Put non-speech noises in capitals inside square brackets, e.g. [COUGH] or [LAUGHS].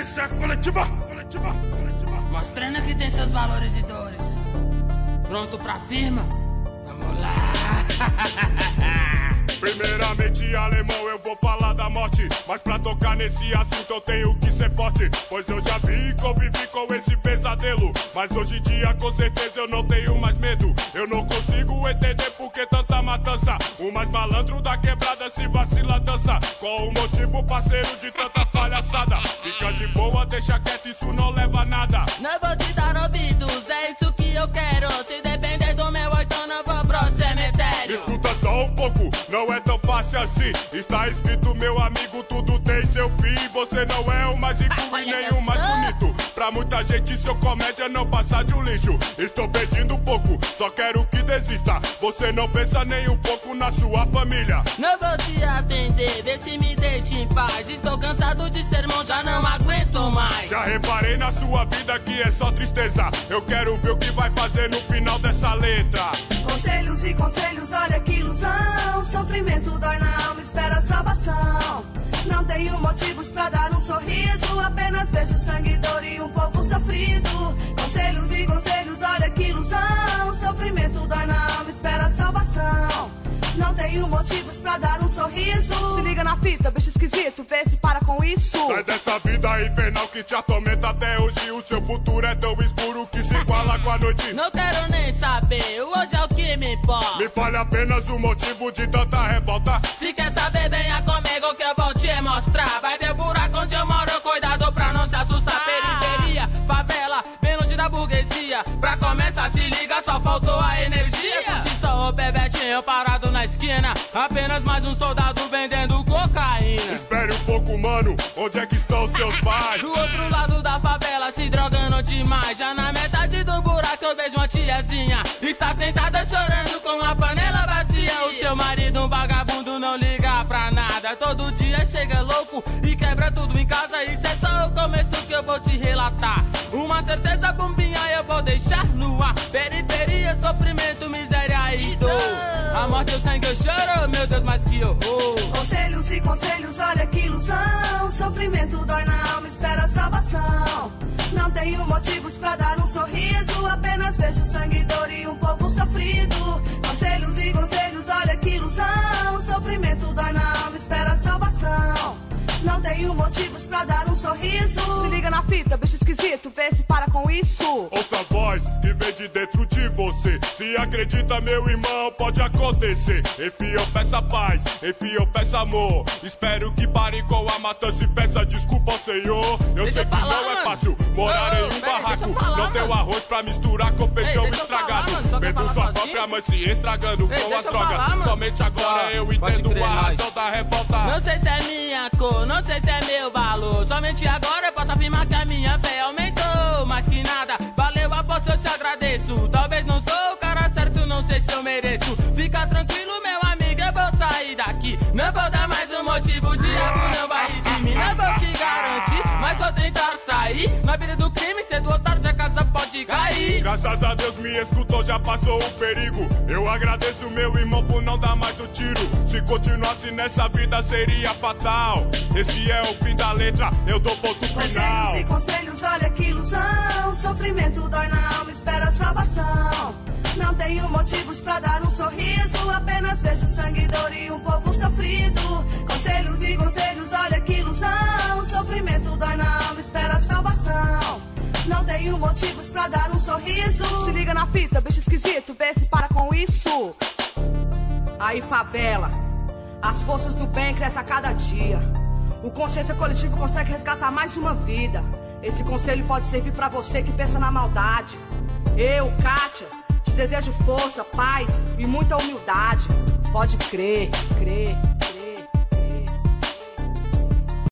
Consciência coletiva, coletiva, coletiva. Mostrando que tem seus valores e dores. Pronto pra firma? Vamos lá. [LAUGHS] Primeiramente, alemão, eu vou falar da morte. Mas pra tocar nesse assunto eu tenho que ser forte. Pois eu já vi e convivi com esse pesadelo. Mas hoje em dia, com certeza, eu não tenho mais medo. Eu não consigo entender por que tanta matança. O mais malandro da quebrada se vacila dança. Qual o motivo, parceiro, de tanta palhaçada? Fica de boa, deixa quieto, isso não leva a nada. Não vou te dar ouvidos, é isso que eu quero. Se depender do meu oito, não vou pro cemitério. Escuta só um pouco, não é tão fácil assim. Está escrito, meu amigo, tudo tem seu fim. Você não é o mais rico e nem o mais bonito. Pra muita gente, seu comédia não passa de um lixo. Estou pedindo pouco, só quero que desista. Você não pensa nem um pouco na sua família. Não vou te atender, vê se me deixa em paz. Estou cansado de sermão, já não aguento mais. Já reparei na sua vida que é só tristeza. Eu quero ver o que vai fazer no final dessa letra. Conselhos e conselhos, olha que. Sofrimento dói na alma, espera salvação. Não tenho motivos pra dar um sorriso. Apenas vejo sangue, dor e um povo sofrido. Conselhos e conselhos, olha que ilusão. Sofrimento dói na alma, espera salvação. Não tenho motivos pra dar um sorriso. Se liga na fita, bicho esquisito, vê se para com isso. Sai dessa vida infernal que te atormenta até hoje. O seu futuro é tão escuro que se iguala com a noite. Não quero nem saber, hoje o importa. Me fale apenas o motivo de tanta revolta. Se quer saber, venha comigo que eu vou te mostrar. Vai ver o buraco onde eu moro, cuidado pra não se assustar. Periferia, favela, bem longe da burguesia. Pra começar, se liga, só faltou a energia. Curti só o bebetinho parado na esquina. Apenas mais um soldado vendendo cocaína. Espere um pouco, mano. Onde é que estão seus pais? Do outro lado da favela, se drogando demais. Já na metade eu Está sentada chorando com a panela vazia. O seu marido, um vagabundo, não liga pra nada. Todo dia chega louco e quebra tudo em casa. Isso é só o começo que eu vou te relatar. Uma certeza bombinha eu vou deixar no ar. Periferia, sofrimento, miséria e dor. A morte, o sangue, eu choro, meu Deus, mas que horror. Conselhos e conselhos, olha que ilusão. Sofrimento dói na alma, espera salvação. Não tenho motivos pra dar um sorriso. Apenas Não tenho motivos pra dar um sorriso. Se liga na fita, bicho esquisito, vê se para com isso. Ouça a voz que vem de dentro de você. Se acredita, meu irmão, pode acontecer. Enfim, eu peço a paz, enfim, eu peço amor. Espero que pare com a matança e peça desculpa ao Senhor. Eu Deixa sei eu que falar, não é mano. fácil morar Ô, em um barraco. falar, não tem mano. arroz pra misturar com feijão deixa falar sua sozinho? própria mãe se estragando Ei, com as drogas. Somente agora Só, eu entendo crer, a nós. razão da revolta. Não sei se é minha cor, não sei se é meu valor. Somente agora eu posso afirmar que a minha fé aumentou. Mais que nada, Graças a Deus me escutou, já passou o perigo. Eu agradeço meu irmão por não dar mais o tiro. Se continuasse nessa vida seria fatal. Esse é o fim da letra, eu dou ponto final. Conselhos e conselhos, olha que ilusão. Sofrimento dói na alma, espera salvação. Não tenho motivos pra dar um sorriso. Apenas vejo sangue, dor e um povo sofrido. Conselhos e conselhos, olha que ilusão. Sofrimento dói na alma. Tenho motivos pra dar um sorriso. Se liga na fita, bicho esquisito, vê se para com isso. Aí, favela, as forças do bem crescem a cada dia. O consciência coletivo consegue resgatar mais uma vida. Esse conselho pode servir pra você que pensa na maldade. Eu, Kátia, te desejo força, paz e muita humildade. Pode crer, crer.